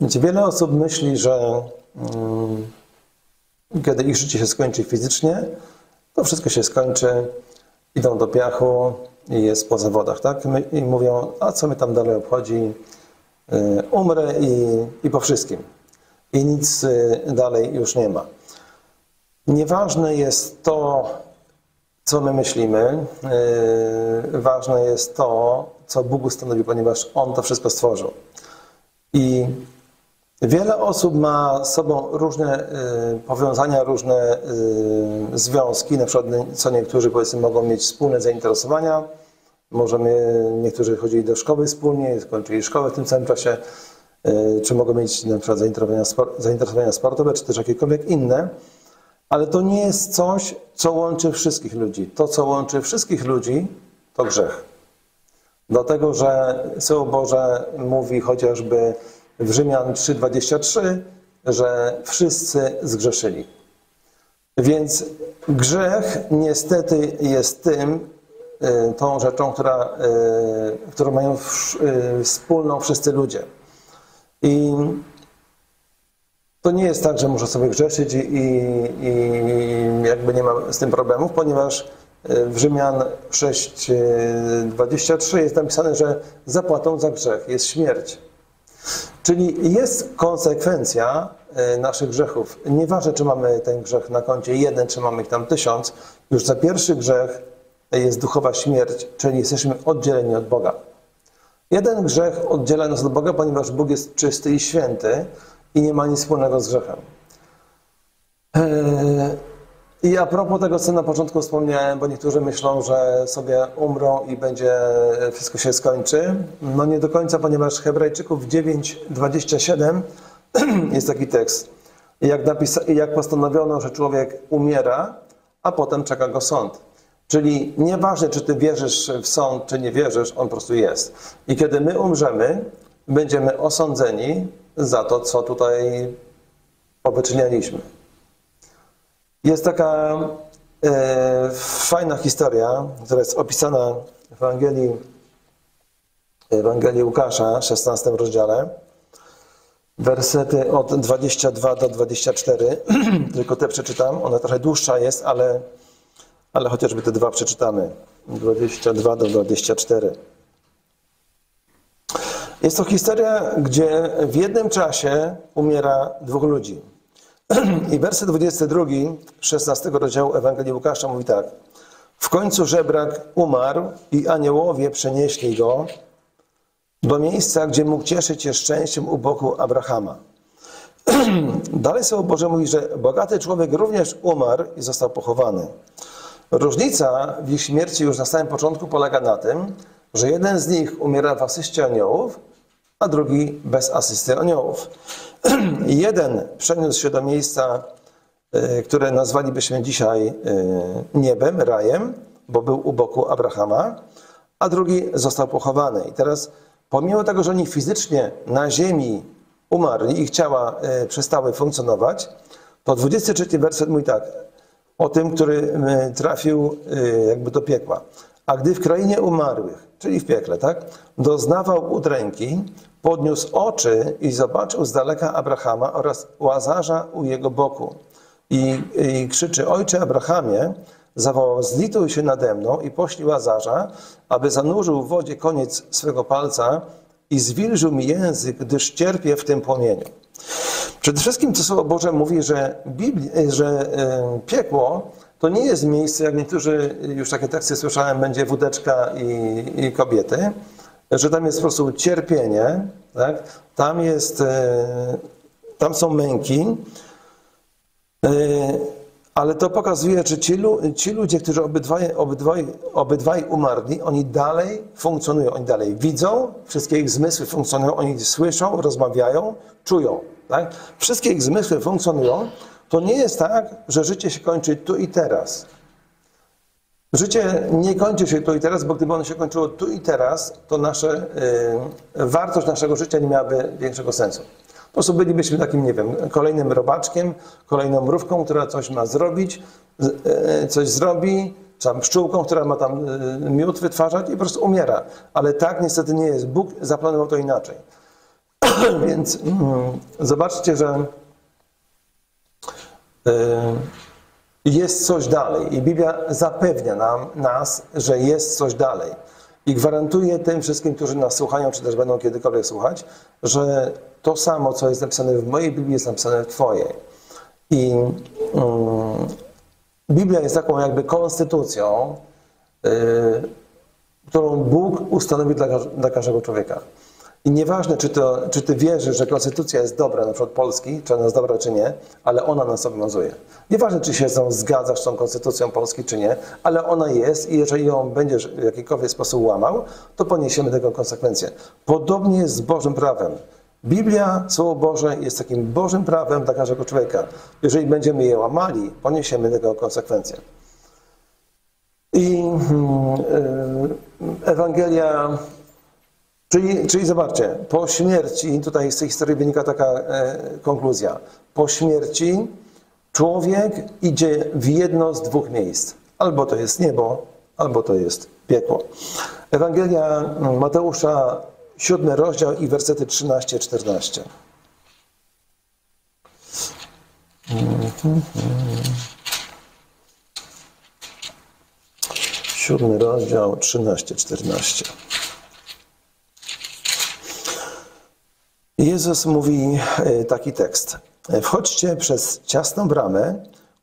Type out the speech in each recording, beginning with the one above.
Wiecie, wiele osób myśli, że mm, kiedy ich życie się skończy fizycznie, to wszystko się skończy, idą do piachu i jest po zawodach, tak? I mówią, a co mnie tam dalej obchodzi, y, umrę i, i po wszystkim. I nic y, dalej już nie ma. Nieważne jest to, co my myślimy, yy, ważne jest to, co Bóg ustanowi, ponieważ On to wszystko stworzył. I wiele osób ma z sobą różne yy, powiązania, różne yy, związki. Na przykład co niektórzy powiedzmy mogą mieć wspólne zainteresowania. Możemy, niektórzy chodzili do szkoły wspólnie, skończyli szkołę w tym samym czasie, czy mogą mieć na przykład zainteresowania, zainteresowania sportowe, czy też jakiekolwiek inne. Ale to nie jest coś, co łączy wszystkich ludzi. To, co łączy wszystkich ludzi, to grzech. Dlatego, że Słowo Boże mówi chociażby w Rzymian 3,23, że wszyscy zgrzeszyli. Więc grzech niestety jest tym, y, tą rzeczą, która, y, którą mają y, wspólną wszyscy ludzie. I to nie jest tak, że muszę sobie grzeszyć i, i, jakby nie ma z tym problemów, ponieważ w Rzymian 6:23 jest napisane, że zapłatą za grzech jest śmierć. Czyli jest konsekwencja e, naszych grzechów. Nieważne, czy mamy ten grzech na koncie jeden, czy mamy ich tam tysiąc, już za pierwszy grzech jest duchowa śmierć, czyli jesteśmy oddzieleni od Boga. Jeden grzech oddziela nas od Boga, ponieważ Bóg jest czysty i święty, i nie ma nic wspólnego z grzechem. Eee, I a propos tego, co na początku wspomniałem, bo niektórzy myślą, że sobie umrą i będzie, wszystko się skończy. No nie do końca, ponieważ Hebrajczyków 9:27 jest taki tekst. Jak, napisa- jak postanowiono, że człowiek umiera, a potem czeka go sąd. Czyli nieważne, czy ty wierzysz w sąd, czy nie wierzysz, on po prostu jest. I kiedy my umrzemy, będziemy osądzeni za to, co tutaj powyczynialiśmy. Jest taka e, fajna historia, która jest opisana w Ewangelii, Ewangelii Łukasza, 16 rozdziale. Wersety od 22 do 24, tylko te przeczytam. Ona trochę dłuższa jest, ale, ale chociażby te dwa przeczytamy. 22 do 24. Jest to historia, gdzie w jednym czasie umiera dwóch ludzi. I werset 22, 16 rozdziału Ewangelii Łukasza mówi tak. W końcu żebrak umarł i aniołowie przenieśli go do miejsca, gdzie mógł cieszyć się szczęściem u boku Abrahama. Dalej Słowo Boże mówi, że bogaty człowiek również umarł i został pochowany. Różnica w ich śmierci już na samym początku polega na tym, że jeden z nich umiera w asyście aniołów, a drugi bez asysty aniołów. jeden przeniósł się do miejsca, e, które nazwalibyśmy dzisiaj e, niebem, rajem, bo był u boku Abrahama, a drugi został pochowany. I teraz, pomimo tego, że oni fizycznie na ziemi umarli, ich ciała e, przestały funkcjonować, to 23 werset mówi tak, o tym, który trafił jakby do piekła. A gdy w krainie umarłych, czyli w piekle, tak, doznawał udręki, podniósł oczy i zobaczył z daleka Abrahama oraz Łazarza u jego boku. I, i krzyczy, ojcze Abrahamie, zawołał, zlituj się nade mną i poślij Łazarza, aby zanurzył w wodzie koniec swego palca i zwilżył mi język, gdyż cierpię w tym płomieniu. Przede wszystkim to Słowo Boże mówi, że, Bibli, że piekło to nie jest miejsce, jak niektórzy już takie teksty słyszałem, będzie wódeczka i, i kobiety, że tam jest po prostu cierpienie, tak? tam, jest, e, tam są męki, e, ale to pokazuje, że ci, ci ludzie, którzy obydwaj, obydwaj, obydwaj umarli, oni dalej funkcjonują, oni dalej widzą, wszystkie ich zmysły funkcjonują, oni słyszą, rozmawiają, czują. Tak? Wszystkie ich zmysły funkcjonują. To nie jest tak, że życie się kończy tu i teraz. Życie nie kończy się tu i teraz, bo gdyby ono się kończyło tu i teraz, to nasze, y, wartość naszego życia nie miałaby większego sensu. Po prostu bylibyśmy takim, nie wiem, kolejnym robaczkiem, kolejną mrówką, która coś ma zrobić, y, coś zrobi, czy tam pszczółką, która ma tam y, miód wytwarzać i po prostu umiera. Ale tak niestety nie jest. Bóg zaplanował to inaczej. Więc mm, zobaczcie, że jest coś dalej i Biblia zapewnia nam, nas, że jest coś dalej. I gwarantuje tym wszystkim, którzy nas słuchają, czy też będą kiedykolwiek słuchać, że to samo, co jest napisane w mojej Biblii, jest napisane w Twojej. I um, Biblia jest taką jakby konstytucją, yy, którą Bóg ustanowił dla, dla każdego człowieka. I nieważne, czy, to, czy ty wierzysz, że konstytucja jest dobra, na przykład Polski, czy ona jest dobra, czy nie, ale ona nas obowiązuje. Nieważne, czy się z zgadzasz z tą konstytucją Polski, czy nie, ale ona jest i jeżeli ją będziesz w jakikolwiek sposób łamał, to poniesiemy tego konsekwencje. Podobnie jest z Bożym prawem. Biblia, Słowo Boże jest takim Bożym prawem dla każdego człowieka. Jeżeli będziemy je łamali, poniesiemy tego konsekwencje. I yy, Ewangelia Czyli, czyli zobaczcie, po śmierci, tutaj z tej historii wynika taka e, konkluzja, po śmierci człowiek idzie w jedno z dwóch miejsc. Albo to jest niebo, albo to jest piekło. Ewangelia Mateusza, siódmy rozdział i wersety 13-14. Siódmy rozdział, 13-14. Jezus mówi e, taki tekst. Wchodźcie przez ciasną bramę,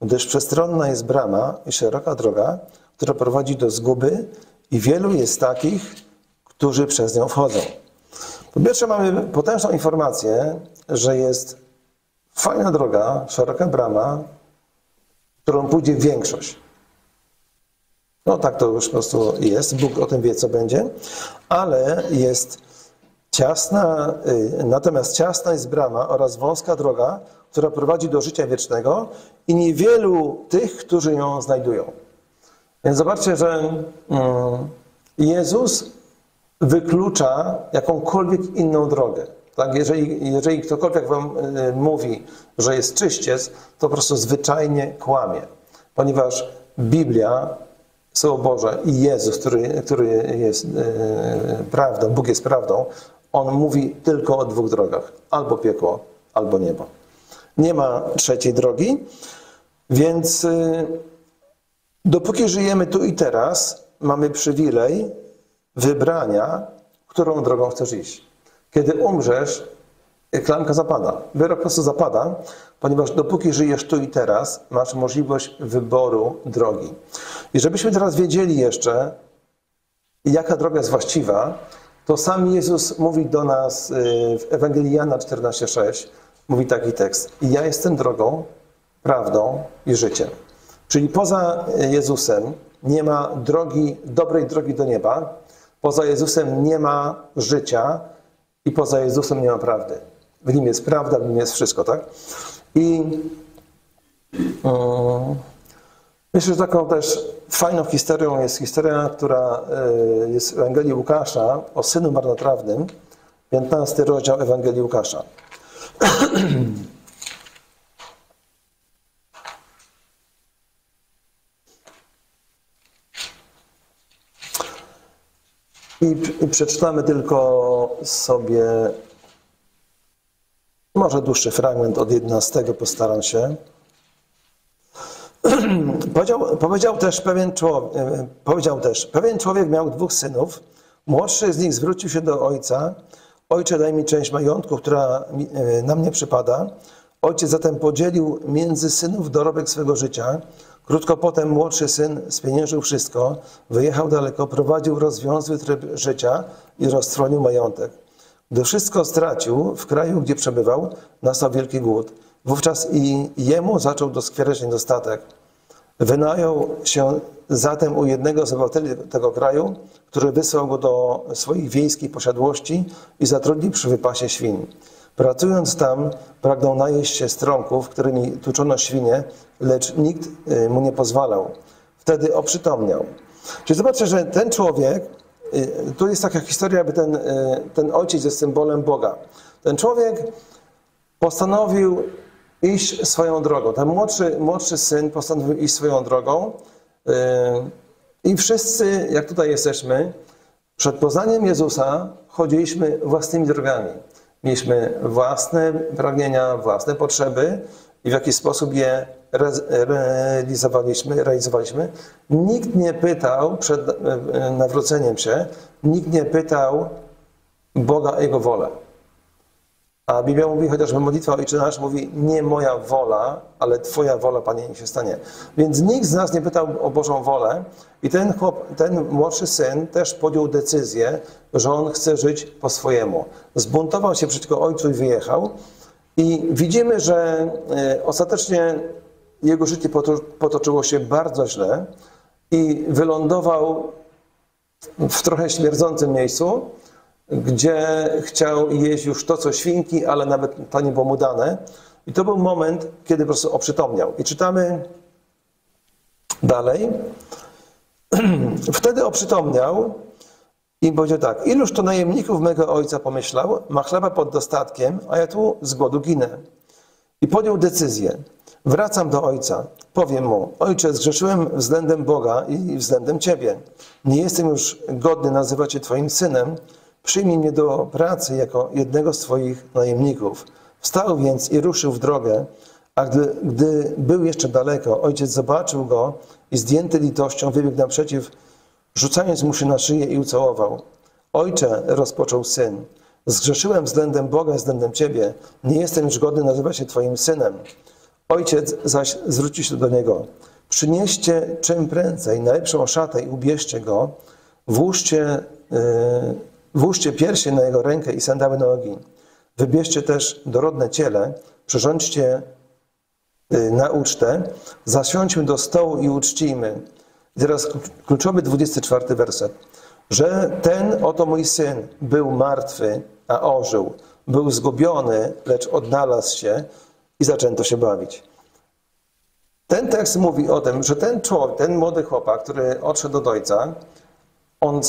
gdyż przestronna jest brama i szeroka droga, która prowadzi do zguby i wielu jest takich, którzy przez nią wchodzą. Po pierwsze mamy potężną informację, że jest fajna droga, szeroka brama, którą pójdzie większość. No tak to już po prostu jest, Bóg o tym wie, co będzie, ale jest Ciasna, y, natomiast ciasna jest brama oraz wąska droga, która prowadzi do życia wiecznego i niewielu tych, którzy ją znajdują. Więc zobaczcie, że mm, Jezus wyklucza jakąkolwiek inną drogę. Tak? Jeżeli, jeżeli ktokolwiek wam y, mówi, że jest czyściec, to po prostu zwyczajnie kłamie. Ponieważ Biblia, Słowo Boże i Jezus, który, który jest y, prawdą, Bóg jest prawdą, on mówi tylko o dwóch drogach: albo piekło, albo niebo. Nie ma trzeciej drogi, więc y, dopóki żyjemy tu i teraz, mamy przywilej wybrania, którą drogą chcesz iść. Kiedy umrzesz, klamka zapada. Wyrok po prostu zapada, ponieważ dopóki żyjesz tu i teraz, masz możliwość wyboru drogi. I żebyśmy teraz wiedzieli jeszcze, jaka droga jest właściwa, to sam Jezus mówi do nas y, w Ewangelii Jana 14,6, mówi taki tekst. I ja jestem drogą, prawdą i życiem. Czyli poza Jezusem nie ma drogi, dobrej drogi do nieba, poza Jezusem nie ma życia i poza Jezusem nie ma prawdy. W nim jest prawda, w nim jest wszystko, tak? I um, Myślę, że taką też fajną historią jest historia, która e, jest w Ewangelii Łukasza o synu marnotrawnym, 15 rozdział Ewangelii Łukasza. I, przeczytamy tylko sobie może dłuższy fragment od 11, postaram się. powiedział, powiedział, też pewien człowiek, e, powiedział też, pewien człowiek miał dwóch synów. Młodszy z nich zwrócił się do ojca. Ojcze, daj mi część majątku, która e, na mnie przypada. Ojciec zatem podzielił między synów dorobek swego życia. Krótko potem młodszy syn spieniężył wszystko, wyjechał daleko, prowadził rozwiązły tryb życia i roztrwonił majątek. Gdy wszystko stracił, w kraju, gdzie przebywał, nastał wielki głód. Wówczas i jemu zaczął doskwierać niedostatek. Wynajął się zatem u jednego z obywateli tego kraju, który wysłał go do swoich wiejskich posiadłości i zatrudnił przy wypasie świń. Pracując tam, pragnął najeść się strąków, którymi tuczono świnie, lecz nikt y, mu nie pozwalał. Wtedy oprzytomniał. Czyli zobaczcie, że ten człowiek, y, tu jest taka historia, aby ten, y, ten ojciec jest symbolem Boga. Ten człowiek postanowił iść swoją drogą. Ten młodszy, młodszy syn postanowił iść swoją drogą yy, i wszyscy, jak tutaj jesteśmy, przed poznaniem Jezusa chodziliśmy własnymi drogami. mieliśmy własne pragnienia, własne potrzeby i w jaki sposób je realizowaliśmy, realizowaliśmy. Nikt nie pytał przed e, nawróceniem się, nikt nie pytał Boga o Jego wolę. A Biblia mówi, chociażby modlitwa Ojcze Nasz mówi, nie moja wola, ale Twoja wola, Panie, niech się stanie. Więc nikt z nas nie pytał o Bożą wolę i ten, chłop, ten młodszy syn też podjął decyzję, że on chce żyć po swojemu. Zbuntował się przeciwko ojcu i wyjechał. I widzimy, że e, ostatecznie jego życie potoczyło się bardzo źle i wylądował w trochę śmierdzącym miejscu, gdzie chciał jeść już to, co świnki, ale nawet to nie było mu dane. I to był moment, kiedy po prostu oprzytomniał. I czytamy dalej. Wtedy oprzytomniał i powiedział tak, iluż to najemników mego ojca pomyślał, ma chleba pod dostatkiem, a ja tu z głodu ginę. I podjął decyzję, wracam do ojca, powiem mu, ojcze, zgrzeszyłem względem Boga i względem ciebie. Nie jestem już godny nazywać się twoim synem, przyjmij mnie do pracy jako jednego z twoich najemników. Wstał więc i ruszył w drogę, a gdy, gdy był jeszcze daleko, ojciec zobaczył go i zdjęty litością wybiegł naprzeciw, rzucając mu się na szyję i ucałował. Ojcze, rozpoczął syn, zgrzeszyłem względem Boga, względem Ciebie. Nie jestem już godny nazywać się Twoim synem. Ojciec zaś zwrócił się do niego. Przynieście czym prędzej najlepszą szatę i ubierzcie go. Włóżcie, yy, włóżcie piersie na jego rękę i sandały na nogi. Wybierzcie też dorodne ciele, przyrządźcie yy, na ucztę, zasiądźmy do stołu i uczcijmy. I teraz kluczowy 24 werset. Że ten oto mój syn był martwy, a ożył. Był zgubiony, lecz odnalazł się i zaczęto się bawić. Ten tekst mówi o tym, że ten człowiek, ten młody chłopak, który odszedł do ojca, on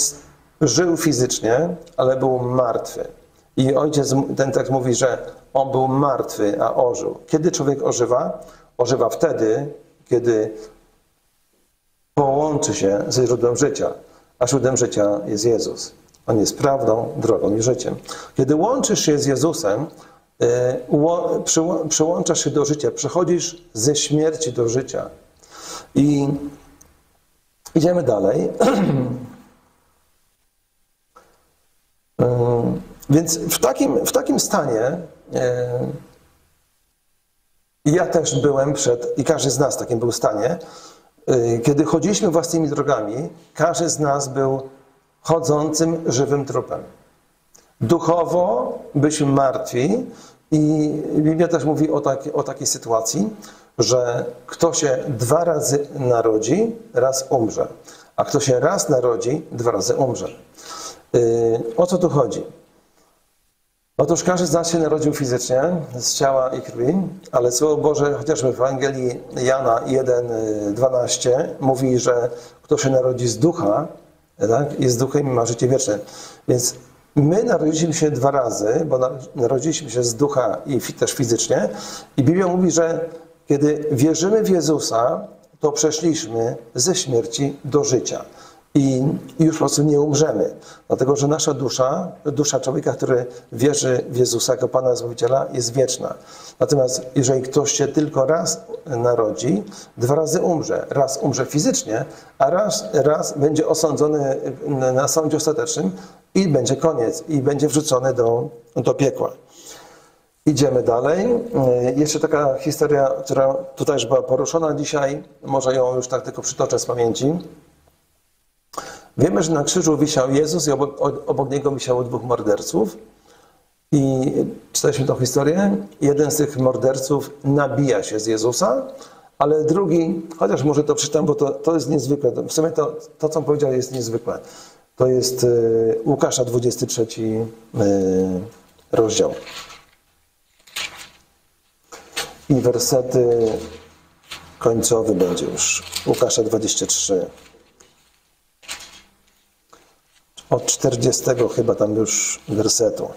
żył fizycznie, ale był martwy. I ojciec, ten tekst mówi, że on był martwy, a ożył. Kiedy człowiek ożywa? Ożywa wtedy, kiedy połączy się ze źródłem życia, a źródłem życia jest Jezus. On jest prawdą, drogą i życiem. Kiedy łączysz się z Jezusem, y, przyłączasz się do życia, przechodzisz ze śmierci do życia. I idziemy dalej. Y, więc w takim, w takim stanie y, ja też byłem przed, i każdy z nas w takim był stanie, Y, kiedy chodziliśmy własnymi drogami, każdy z nas był chodzącym, żywym trupem. Duchowo byliśmy martwi i Biblia też mówi o, taki, o takiej sytuacji, że kto się dwa razy narodzi, raz umrze, a kto się raz narodzi, dwa razy umrze. Y, o co tu chodzi? Otóż każdy z nas się narodził fizycznie, z ciała i krwi, ale Słowo Boże, chociażby w Ewangelii Jana 1:12 mówi, że kto się narodzi z ducha, tak, jest duchem i ma życie wieczne. Więc my narodziliśmy się dwa razy, bo narodziliśmy się z ducha i też fizycznie. I Biblia mówi, że kiedy wierzymy w Jezusa, to przeszliśmy ze śmierci do życia i już po prostu nie umrzemy. Dlatego, że nasza dusza, dusza człowieka, który wierzy w Jezusa jako Pana Zbawiciela, jest wieczna. Natomiast jeżeli ktoś się tylko raz narodzi, dwa razy umrze. Raz umrze fizycznie, a raz, raz będzie osądzony na sądzie ostatecznym i będzie koniec, i będzie wrzucony do, do piekła. Idziemy dalej. Jeszcze taka historia, która tutaj już była poruszona dzisiaj, może ją już tak tylko przytoczę z pamięci. Wiemy, że na krzyżu wisiał Jezus i obok, obok niego wisiało dwóch morderców. I czytaliśmy tą historię. Jeden z tych morderców nabija się z Jezusa, ale drugi, chociaż może to przeczytam, bo to, to jest niezwykłe. W sumie to, to, co on powiedział, jest niezwykłe. To jest y, Łukasza 23 y, rozdział. I wersety końcowy będzie już. Łukasza 23. od 40 chyba tam już wersetu.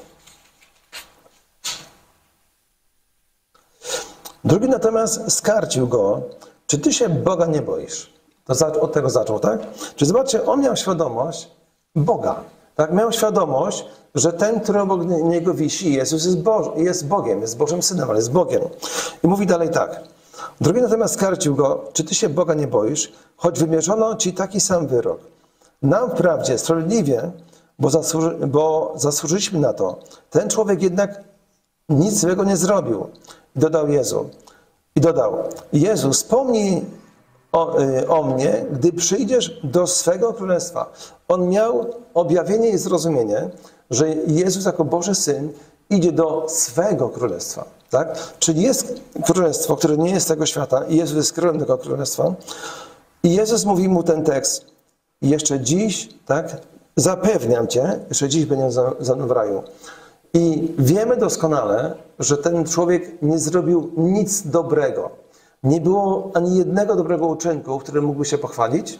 Drugi natomiast skarcił go, czy ty się Boga nie boisz? To od tego zaczął, tak? Czy zobaczcie, on miał świadomość Boga. Tak? Miał świadomość, że ten, który obok niego wisi, Jezus jest, Bo jest Bogiem, jest Bożym Synem, ale jest Bogiem. I mówi dalej tak. Drugi natomiast skarcił go, czy ty się Boga nie boisz, choć wymierzono ci taki sam wyrok. Nam wprawdzie sprawiedliwie, bo, zasłuży, bo zasłużyliśmy na to. Ten człowiek jednak nic złego nie zrobił. I dodał Jezu. I dodał, Jezu, wspomnij o, y, o mnie, gdy przyjdziesz do swego królestwa. On miał objawienie i zrozumienie, że Jezus jako Boży Syn idzie do swego królestwa. Tak? Czyli jest królestwo, które nie jest tego świata i Jezus jest królem tego królestwa. I Jezus mówi mu ten tekst, jeszcze dziś, tak, zapewniam Cię, że dziś będę za mną w raju. I wiemy doskonale, że ten człowiek nie zrobił nic dobrego. Nie było ani jednego dobrego uczynku, którym mógłby się pochwalić.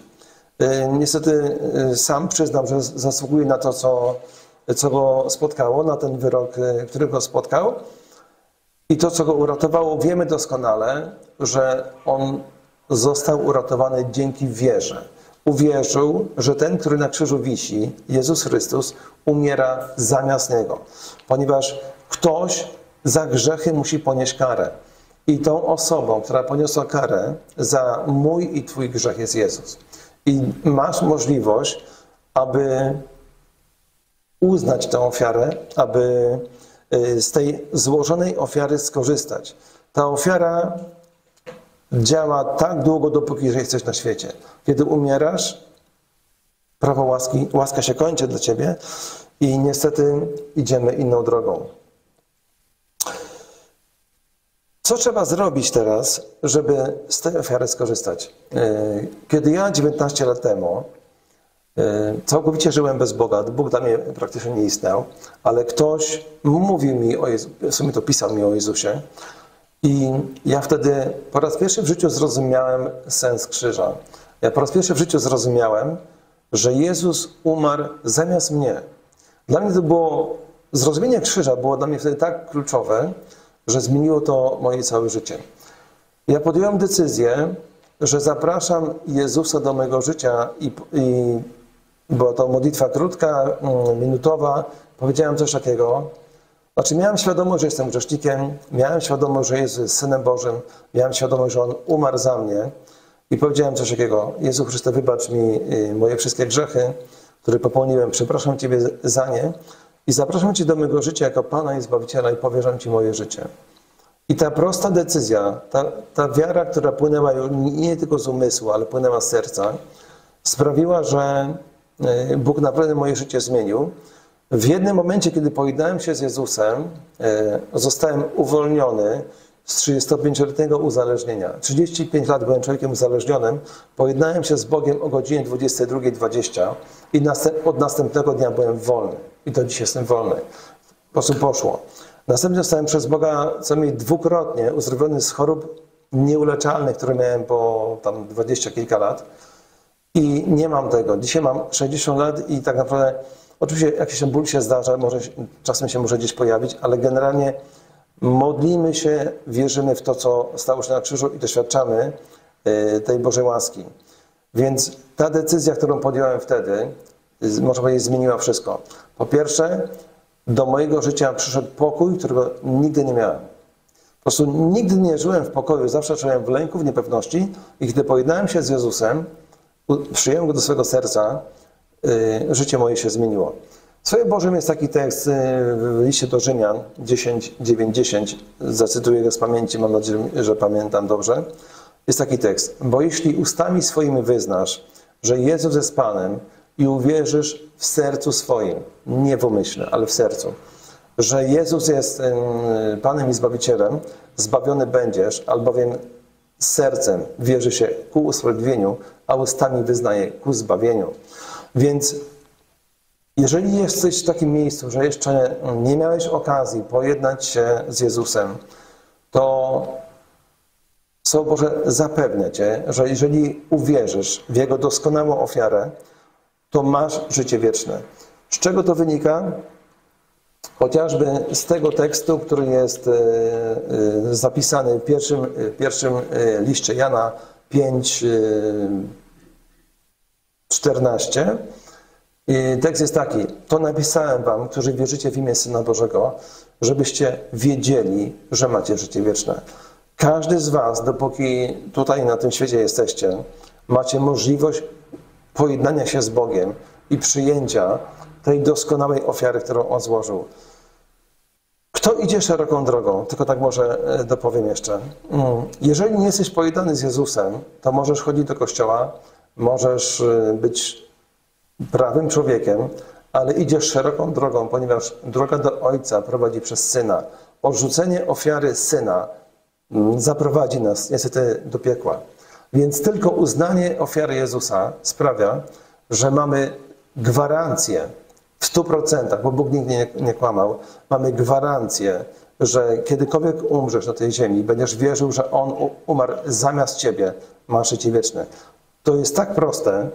E, niestety e, sam przyznam, że zasługuje na to, co, co go spotkało, na ten wyrok, e, który go spotkał. I to, co go uratowało, wiemy doskonale, że on został uratowany dzięki wierze. Uwierzył, że ten, który na krzyżu wisi, Jezus Chrystus, umiera zamiast niego, ponieważ ktoś za grzechy musi ponieść karę. I tą osobą, która poniosła karę za mój i Twój grzech jest Jezus. I masz możliwość, aby uznać tę ofiarę, aby y, z tej złożonej ofiary skorzystać. Ta ofiara działa tak długo, dopóki jesteś na świecie. Kiedy umierasz, prawo łaski, łaska się kończy dla ciebie i niestety idziemy inną drogą. Co trzeba zrobić teraz, żeby z tej ofiary skorzystać? E, kiedy ja 19 lat temu e, całkowicie żyłem bez Boga, Bóg dla mnie praktycznie nie istniał, ale ktoś mówił mi o Jezu, w sumie to pisał mi o Jezusie i ja wtedy po raz pierwszy w życiu zrozumiałem sens krzyża. Ja po raz pierwszy w życiu zrozumiałem, że Jezus umarł zamiast mnie. Dla mnie to było, zrozumienie krzyża było dla mnie wtedy tak kluczowe, że zmieniło to moje całe życie. Ja podjąłem decyzję, że zapraszam Jezusa do mojego życia i, i była to modlitwa krótka, mm, minutowa. Powiedziałem coś takiego. Znaczy miałem świadomość, że jestem grzesznikiem, miałem świadomość, że Jezus jest Synem Bożym, miałem świadomość, że On umarł za mnie i powiedziałem coś takiego. Jezu Chryste, wybacz mi y, moje wszystkie grzechy, które popełniłem. Przepraszam Ciebie za nie i zapraszam Cię do mojego życia jako Pana i Zbawiciela i powierzam Ci moje życie. I ta prosta decyzja, ta, ta wiara, która płynęła nie tylko z umysłu, ale płynęła z serca, sprawiła, że e, Bóg naprawdę moje życie zmienił. W jednym momencie, kiedy pojednałem się z Jezusem, e, zostałem uwolniony z 35-letniego uzależnienia. 35 lat byłem człowiekiem uzależnionym, pojednałem się z Bogiem o godzinie 22.20 i od następnego dnia byłem wolny. I do dziś jestem wolny. Po prostu poszło. Następnie zostałem przez Boga co najmniej dwukrotnie uzdrowiony z chorób nieuleczalnych, które miałem po tam dwadzieścia kilka lat. I nie mam tego. Dzisiaj mam 60 lat i tak naprawdę, oczywiście jakiś ból się zdarza, może, czasem się może gdzieś pojawić, ale generalnie modlimy się, wierzymy w to, co stało się na krzyżu i doświadczamy e, tej Bożej łaski. Więc ta decyzja, którą podjąłem wtedy, można powiedzieć, zmieniła wszystko. Po pierwsze, do mojego życia przyszedł pokój, którego nigdy nie miałem. Po prostu nigdy nie żyłem w pokoju, zawsze czułem w lęku, w niepewności i gdy pojednałem się z Jezusem, przyjąłem Go do swojego serca, życie moje się zmieniło. W Słowie Bożym jest taki tekst y, w liście do Rzymian 10, 9, 10. Zacytuję go z pamięci, mam nadzieję, że pamiętam dobrze. Jest taki tekst. Bo jeśli ustami swoimi wyznasz, że Jezus jest Panem i uwierzysz w sercu swoim, nie w umyśle, ale w sercu, że Jezus jest Panem i Zbawicielem, zbawiony będziesz, albowiem sercem wierzy się ku usprawiedliwieniu, a ustami wyznaje ku zbawieniu. Więc jeżeli jesteś w takim miejscu, że jeszcze nie miałeś okazji pojednać się z Jezusem, to Słowo Boże zapewnia Cię, że jeżeli uwierzysz w Jego doskonałą ofiarę, to masz życie wieczne. Z czego to wynika? Chociażby z tego tekstu, który jest e, e, zapisany w pierwszym, pierwszym e, liście Jana 5, 14. I tekst jest taki: To napisałem wam, którzy wierzycie w imię Syna Bożego, żebyście wiedzieli, że macie życie wieczne. Każdy z was, dopóki tutaj na tym świecie jesteście, macie możliwość pojednania się z Bogiem i przyjęcia tej doskonałej ofiary, którą On złożył. Kto idzie szeroką drogą? Tylko tak może e, dopowiem jeszcze. Mm, Jeżeli nie jesteś pojednany z Jezusem, to możesz chodzić do kościoła, możesz e, być prawym człowiekiem, ale idziesz szeroką drogą, ponieważ droga do Ojca prowadzi przez Syna. Odrzucenie ofiary Syna mm, zaprowadzi nas niestety do piekła. Więc tylko uznanie ofiary Jezusa sprawia, że mamy gwarancję w stu procentach, bo Bóg nigdy nie, nie kłamał, mamy gwarancję, że kiedykolwiek umrzesz na tej ziemi, będziesz wierzył, że On umarł zamiast Ciebie, masz życie wieczne. To jest tak proste,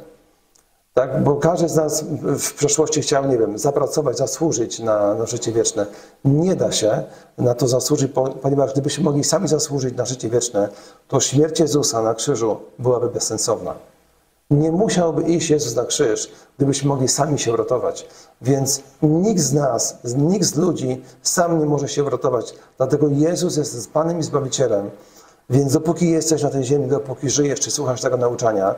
tak? Bo każdy z nas w przeszłości chciał, nie wiem, zapracować, zasłużyć na, na życie wieczne. Nie da się na to zasłużyć, po- ponieważ gdybyśmy mogli sami zasłużyć na życie wieczne, to śmierć Jezusa na krzyżu byłaby bezsensowna. Nie musiałby iść Jezus na krzyż, gdybyśmy mogli sami się uratować. Więc nikt z nas, nikt z ludzi sam nie może się uratować. Dlatego Jezus jest Panem i Zbawicielem. Więc dopóki jesteś na tej ziemi, dopóki żyjesz czy słuchasz tego nauczania,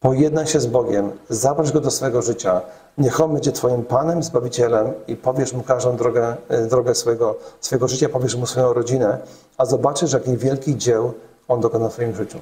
Pojednaj się z Bogiem, zaproś Go do swojego życia. Niech On będzie Twoim Panem, Zbawicielem i powiesz Mu każdą drogę, e, drogę swojego, swojego życia, powiesz Mu swoją rodzinę, a zobaczysz, jakich wielkich dzieł On dokona w Twoim życiu.